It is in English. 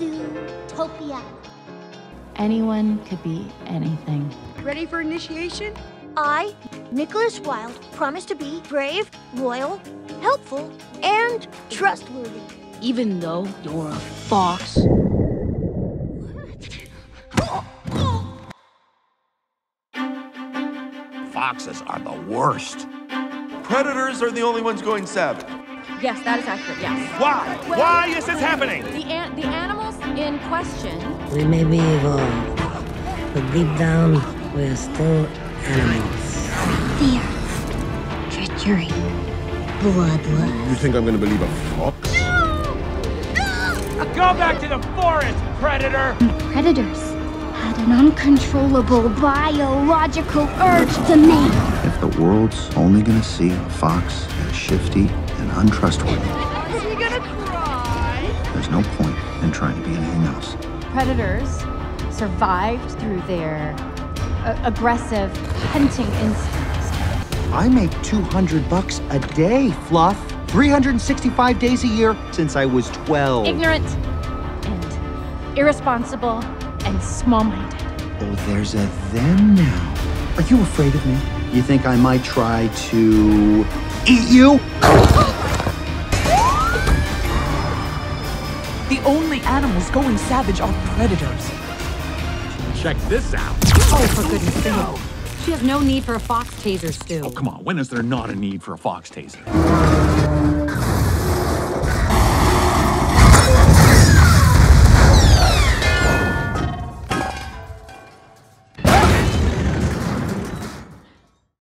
Zootopia. Anyone could be anything. Ready for initiation? I, Nicholas Wilde, promise to be brave, loyal, helpful, and trustworthy. Even though you're a fox. Foxes are the worst. Predators are the only ones going savage. Yes, that is accurate, yes. Why? Why is this happening? The, an- the animals in question We may be evolved, but deep down, we are still animals. Fear. Treachery. Bloodlust. You think I'm gonna believe a fox? No! Go back to the forest, predator! Predators had an uncontrollable biological urge to mate. If the world's only gonna see a fox as shifty and untrustworthy, Is he gonna cry? there's no point anything else. Predators survived through their uh, aggressive hunting instincts. I make 200 bucks a day, Fluff. 365 days a year since I was 12. Ignorant and irresponsible and small-minded. Oh, there's a them now. Are you afraid of me? You think I might try to eat you? Only animals going savage are predators. Check this out. Oh, for goodness sake. She has no need for a fox taser, Stu. Oh, come on. When is there not a need for a fox taser?